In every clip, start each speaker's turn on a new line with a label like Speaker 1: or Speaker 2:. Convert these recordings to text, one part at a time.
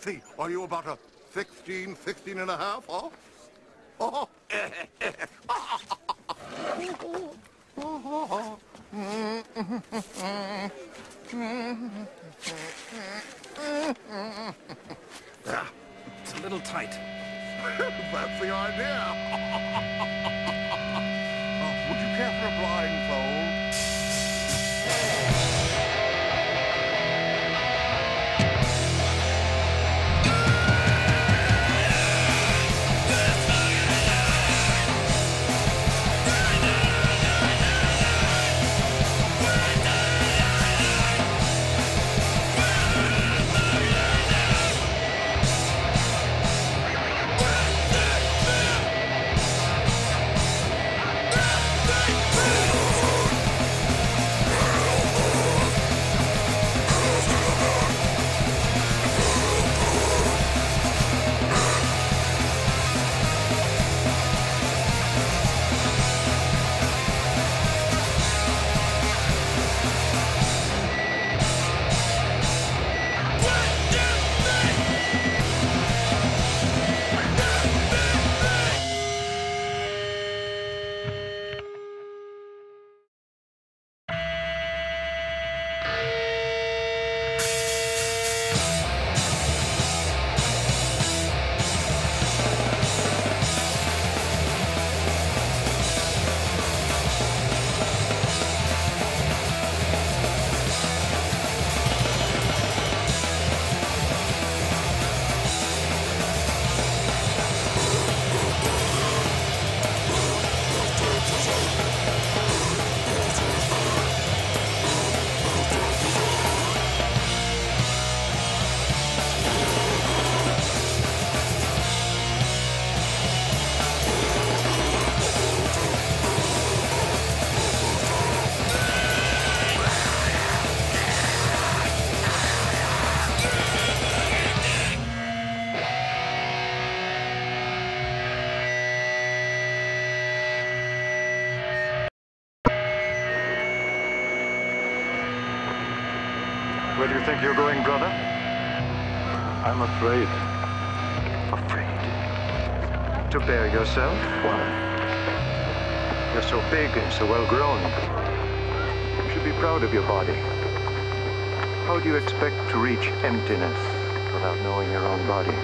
Speaker 1: See, are you about a 16, 16 and a half, huh? Oh.
Speaker 2: Ah, it's a little tight.
Speaker 1: That's the idea. Oh, would you care for a blindfold?
Speaker 3: Where you going, brother? I'm afraid. Afraid? To bare yourself? Why? You're so big and so well grown. You should be proud of your body. How do you expect to reach emptiness without knowing your own body?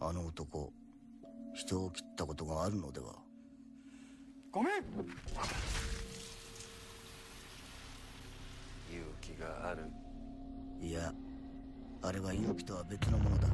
Speaker 4: あの男人を切ったことがあるのでは？
Speaker 2: ごめん。
Speaker 5: 勇気がある。
Speaker 4: いやあれは勇気とは別のものだ。